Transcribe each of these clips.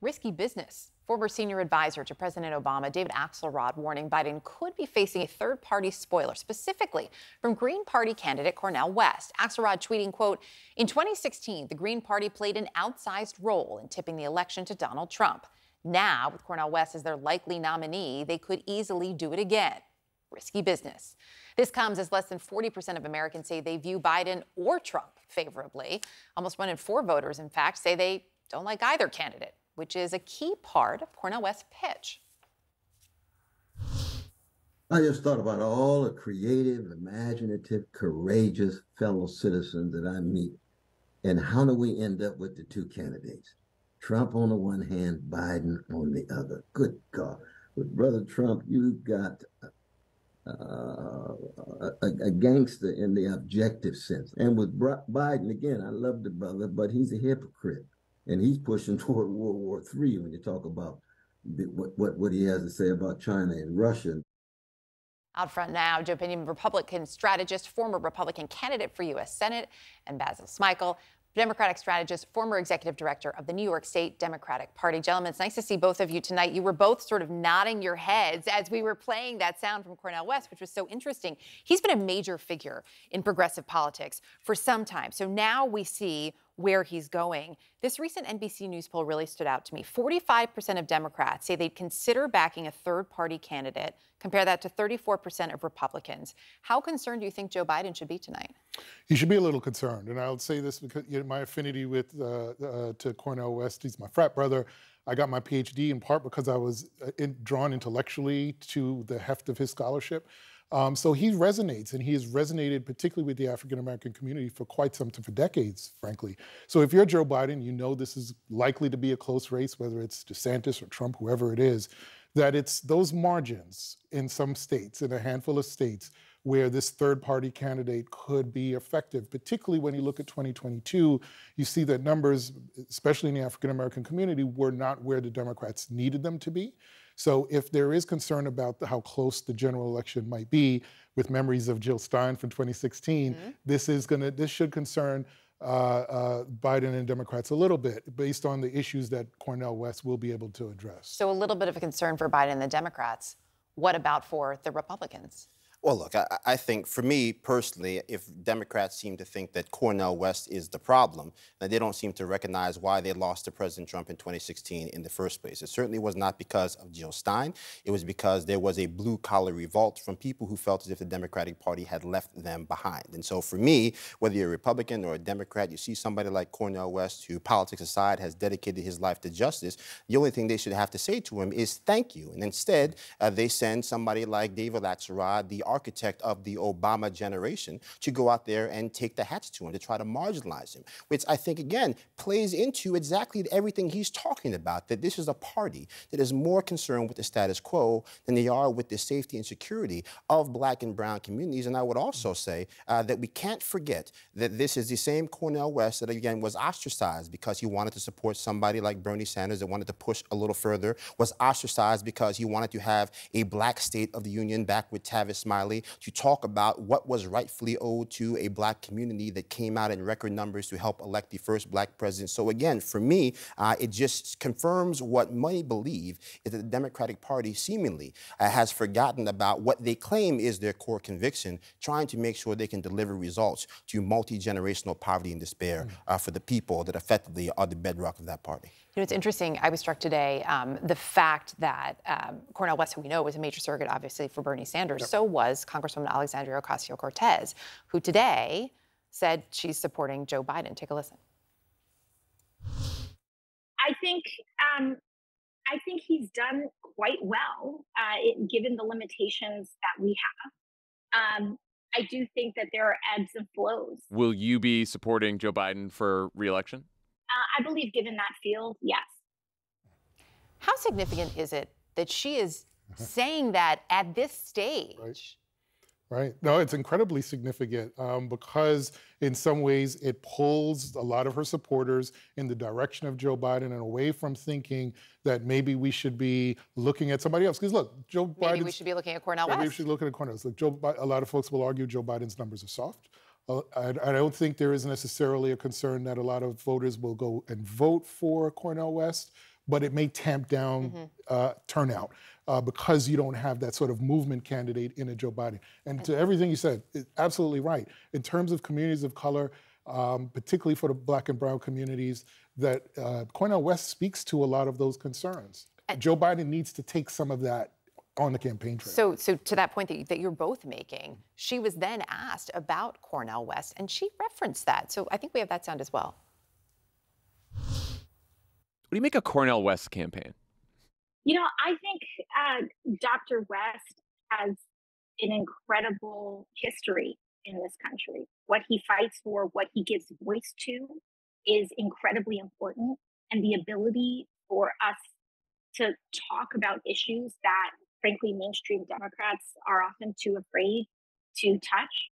risky business. Former senior advisor to President Obama, David Axelrod, warning Biden could be facing a third party spoiler, specifically from Green Party candidate Cornel West. Axelrod tweeting, quote, In 2016, the Green Party played an outsized role in tipping the election to Donald Trump. Now, with Cornel West as their likely nominee, they could easily do it again. Risky business. This comes as less than 40% of Americans say they view Biden or Trump favorably. Almost one in four voters, in fact, say they don't like either candidate, which is a key part of Cornel West's pitch. I just thought about all the creative, imaginative, courageous fellow citizens that I meet. And how do we end up with the two candidates? Trump on the one hand, Biden on the other. Good God. With Brother Trump, you've got uh, a, a, gangster in the objective sense. And with Biden, again, I love the brother, but he's a hypocrite. And he's pushing toward World War III when you talk about what, what, what he has to say about China and Russia. Out front now, Joe Republican strategist, former Republican candidate for U.S. Senate, and Basil Smikle, Democratic strategist, former executive director of the New York State Democratic Party. Gentlemen, it's nice to see both of you tonight. You were both sort of nodding your heads as we were playing that sound from Cornel West, which was so interesting. He's been a major figure in progressive politics for some time. So now we see where he's going. This recent NBC News poll really stood out to me. 45% of Democrats say they'd consider backing a third party candidate. Compare that to 34% of Republicans. How concerned do you think Joe Biden should be tonight? He should be a little concerned. And I'll say this because you know, my affinity with uh, uh, to Cornel West, he's my frat brother. I got my PhD in part because I was uh, in, drawn intellectually to the heft of his scholarship. Um, so he resonates, and he has resonated particularly with the African American community for quite some time, for decades, frankly. So if you're Joe Biden, you know this is likely to be a close race, whether it's DeSantis or Trump, whoever it is, that it's those margins in some states, in a handful of states, where this third party candidate could be effective, particularly when you look at 2022. You see that numbers, especially in the African American community, were not where the Democrats needed them to be. So if there is concern about the, how close the general election might be, with memories of Jill Stein from 2016, mm-hmm. this is going to this should concern uh, uh, Biden and Democrats a little bit based on the issues that Cornel West will be able to address. So a little bit of a concern for Biden and the Democrats. What about for the Republicans? Well, look, I, I, think for me personally, if Democrats seem to think that Cornel West is the problem, then they don't seem to recognize why they lost to President Trump in 2016 in the first place. It certainly was not because of Jill Stein. It was because there was a blue collar revolt from people who felt as if the Democratic Party had left them behind. And so for me, whether you're a Republican or a Democrat, you see somebody like Cornel West, who politics aside has dedicated his life to justice, the only thing they should have to say to him is thank you. And instead, uh, they send somebody like David Axelrod, the architect of the Obama generation to go out there and take the hats to him, to try to marginalize him, which I think, again, plays into exactly everything he's talking about, that this is a party that is more concerned with the status quo than they are with the safety and security of black and brown communities. And I would also say uh, that we can't forget that this is the same Cornel West that, again, was ostracized because he wanted to support somebody like Bernie Sanders that wanted to push a little further, was ostracized because he wanted to have a black state of the union back with Tavis Smiley to talk about what was rightfully owed to a black community that came out in record numbers to help elect the first black president. So again, for me, uh, it just confirms what many believe is that the Democratic Party seemingly uh, has forgotten about what they claim is their core conviction, trying to make sure they can deliver results to multi-generational poverty and despair mm. uh, for the people that effectively are the bedrock of that party know, it's interesting. I was struck today um, the fact that um, Cornel West, who we know was a major surrogate, obviously, for Bernie Sanders, yep. so was Congresswoman Alexandria Ocasio Cortez, who today said she's supporting Joe Biden. Take a listen. I think um, I think he's done quite well, uh, it, given the limitations that we have. Um, I do think that there are ebbs and flows. Will you be supporting Joe Biden for reelection? I believe, given that field, yes. How significant is it that she is saying that at this stage? Right. Right. No, it's incredibly significant um, because, in some ways, it pulls a lot of her supporters in the direction of Joe Biden and away from thinking that maybe we should be looking at somebody else. Because look, Joe Biden. Maybe we should be looking at Cornel West. Maybe we should look at Cornel West. Look, Joe, a lot of folks will argue Joe Biden's numbers are soft. Uh, I, I, don't think there is necessarily a concern that a lot of voters will go and vote for Cornel West, but it may tamp down uh, turnout uh, because you don't have that sort of movement candidate in a Joe Biden. And to everything you said, absolutely right. In terms of communities of color, um, particularly for the black and brown communities, that uh, Cornel West speaks to a lot of those concerns. Joe Biden needs to take some of that on the campaign trail. So, so to that point that, you, that you're both making, she was then asked about Cornel West, and she referenced that. So I think we have that sound as well. What do you make of Cornel West campaign? You know, I think uh, Dr. West has an incredible history in this country. What he fights for, what he gives voice to, is incredibly important. And the ability for us to talk about issues that, frankly, mainstream Democrats are often too afraid to touch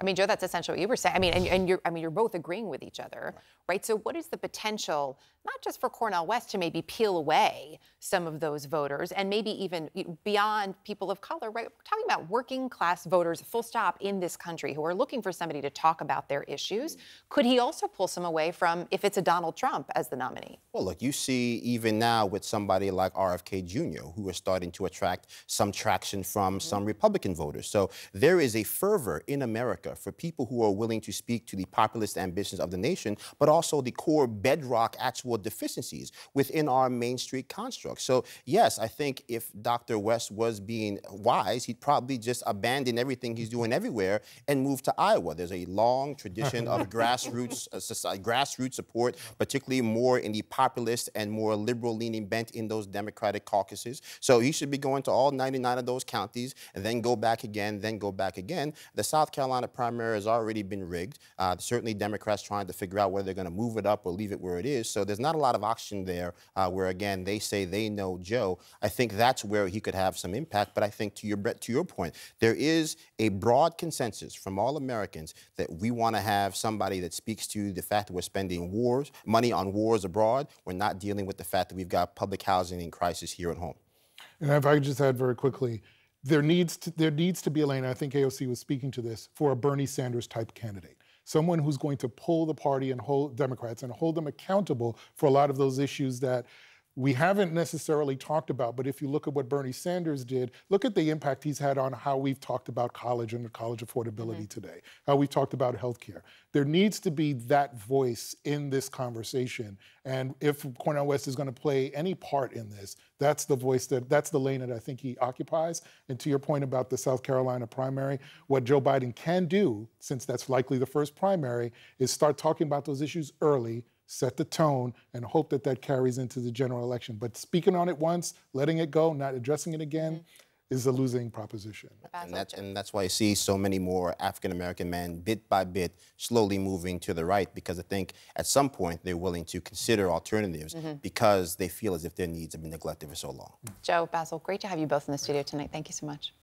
I mean, Joe, that's essentially what you were saying. I mean, and, and, you're, I mean, you're both agreeing with each other, right? So, what is the potential, not just for Cornel West to maybe peel away some of those voters, and maybe even beyond people of color, right? We're talking about working class voters, full stop, in this country who are looking for somebody to talk about their issues. Could he also pull some away from if it's a Donald Trump as the nominee? Well, look, you see even now with somebody like RFK Jr., who is starting to attract some traction from mm-hmm. some Republican voters. So there is a fervor in America America for people who are willing to speak to the populist ambitions of the nation, but also the core bedrock actual deficiencies within our Main Street construct. So, yes, I think if Dr. West was being wise, he'd probably just abandon everything he's doing everywhere and move to Iowa. There's a long tradition of grassroots uh, society, grassroots support, particularly more in the populist and more liberal leaning bent in those Democratic caucuses. So he should be going to all 99 of those counties and then go back again, then go back again. The South Carolina primary has already been rigged. Uh, certainly, Democrats trying to figure out whether they're going to move it up or leave it where it is. So there's not a lot of oxygen there. Uh, where again they say they know Joe. I think that's where he could have some impact. But I think to your to your point, there is a broad consensus from all Americans that we want to have somebody that speaks to the fact that we're spending wars money on wars abroad. We're not dealing with the fact that we've got public housing in crisis here at home. And if I could just add very quickly, there needs to, there needs to be a lane. I think AOC was speaking to this for a Bernie Sanders type candidate, someone who's going to pull the party and hold Democrats and hold them accountable for a lot of those issues that we haven't necessarily talked about, but if you look at what Bernie Sanders did, look at the impact he's had on how we've talked about college and college affordability mm-hmm. today, how we've talked about healthcare. There needs to be that voice in this conversation. And if Cornel West is going to play any part in this, that's the voice that that's the lane that I think he occupies. And to your point about the South Carolina primary, what Joe Biden can do, since that's likely the first primary, is start talking about those issues early set the tone, and hope that that carries into the general election. But speaking on it once, letting it go, not addressing it again, mm-hmm. is a losing proposition. And that's, and that's why you see so many more African American men, bit by bit, slowly moving to the right, because I think at some point they're willing to consider alternatives mm-hmm. because they feel as if their needs have been neglected for so long. Joe, Basil, great to have you both in the studio tonight. Thank you so much.